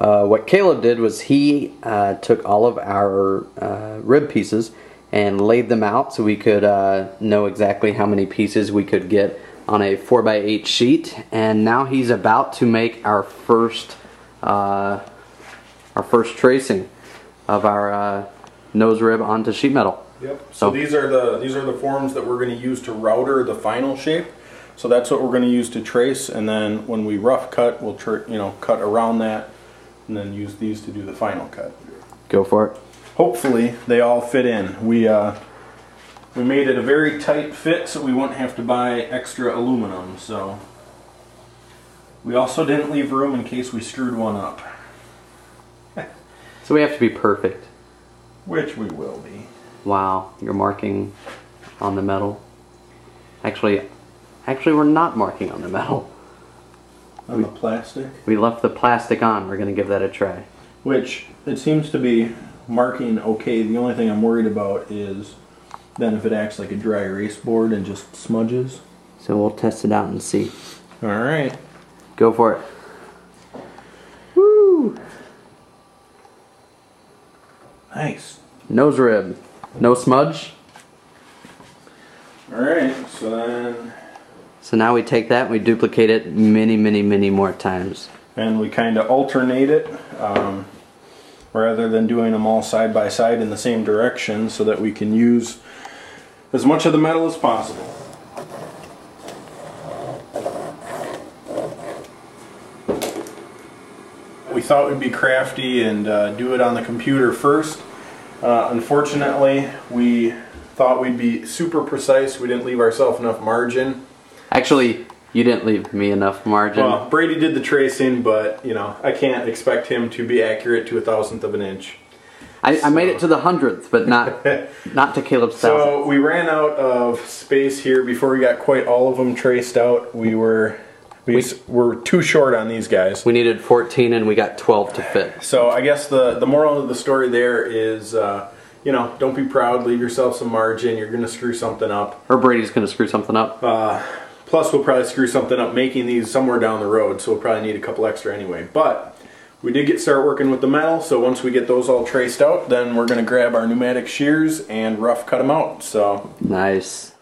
Uh, what Caleb did was he uh, took all of our uh, rib pieces and laid them out so we could uh, know exactly how many pieces we could get on a 4x8 sheet. And now he's about to make our first uh, our first tracing of our uh, nose rib onto sheet metal. Yep. So these are the these are the forms that we're going to use to router the final shape. So that's what we're going to use to trace, and then when we rough cut, we'll tr- you know cut around that, and then use these to do the final cut. Go for it. Hopefully they all fit in. We uh, we made it a very tight fit, so we wouldn't have to buy extra aluminum. So we also didn't leave room in case we screwed one up, So we have to be perfect. which we will be. Wow, you're marking on the metal. Actually, actually we're not marking on the metal. On the plastic. We left the plastic on. We're gonna give that a try. Which it seems to be marking okay. The only thing I'm worried about is then if it acts like a dry erase board and just smudges. So we'll test it out and see. All right. Go for it. Woo! Nice. Nose rib. No smudge. All right. So then, So now we take that and we duplicate it many, many, many more times. and we kind of alternate it um, rather than doing them all side by side in the same direction, so that we can use as much of the metal as possible. We thought we'd be crafty and uh, do it on the computer first. Uh, unfortunately, we thought we'd be super precise. We didn't leave ourselves enough margin. Actually, you didn't leave me enough margin. Well, Brady did the tracing, but you know I can't expect him to be accurate to a thousandth of an inch. I, I made it to the hundredth, but not not to Caleb's thousandth. So we ran out of space here before we got quite all of them traced out. We were we, s- were too short on these guys. We needed 14 and we got 12 to fit. So I guess the the moral of the story there is, uh, you know, don't be proud. Leave yourself some margin. You're gonna screw something up. Or Brady's gonna screw something up. Uh, plus, we'll probably screw something up making these somewhere down the road. So we'll probably need a couple extra anyway. But we did get start working with the metal. So once we get those all traced out, then we're gonna grab our pneumatic shears and rough cut them out. So Nice.